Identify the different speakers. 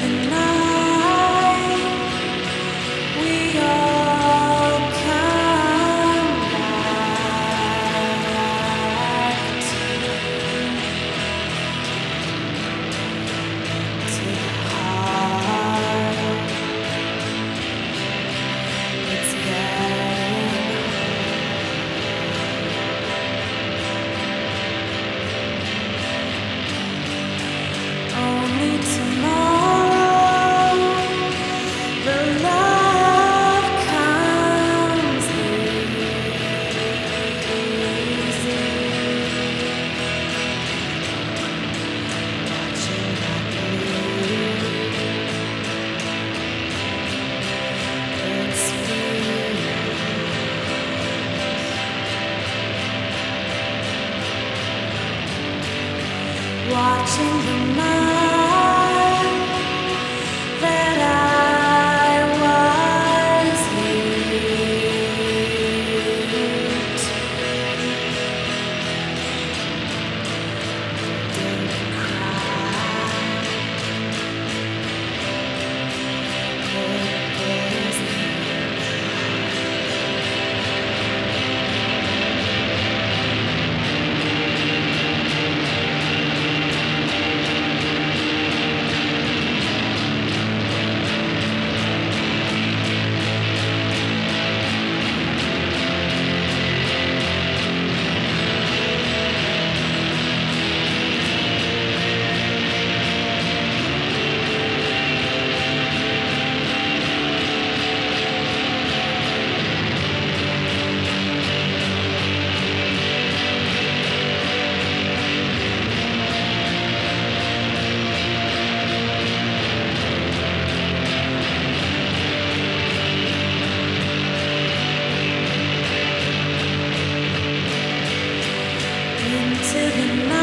Speaker 1: and now watching the mind. to the night.